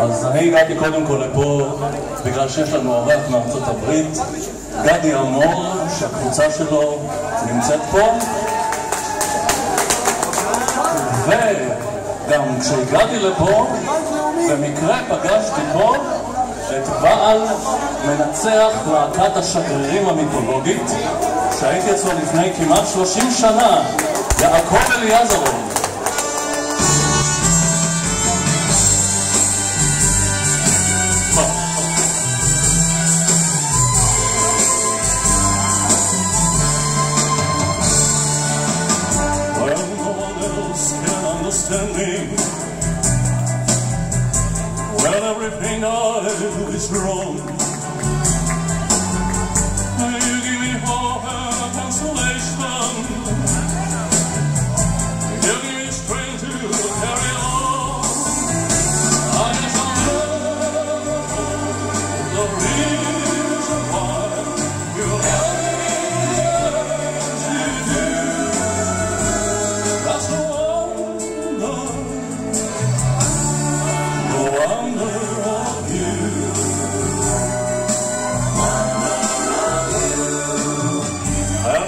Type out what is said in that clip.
אז אני הגעתי קודם כל לפה בגלל שיש לנו אורח מארצות הברית, גדי אמור, שהקבוצה שלו נמצאת פה. וגם כשהגעתי לפה, במקרה פגשתי פה את בעל מנצח להקת השגרירים המיתולוגית, שהייתי אצלו לפני כמעט 30 שנה, יעקב אליעזרוב. Understanding. When everything I do is wrong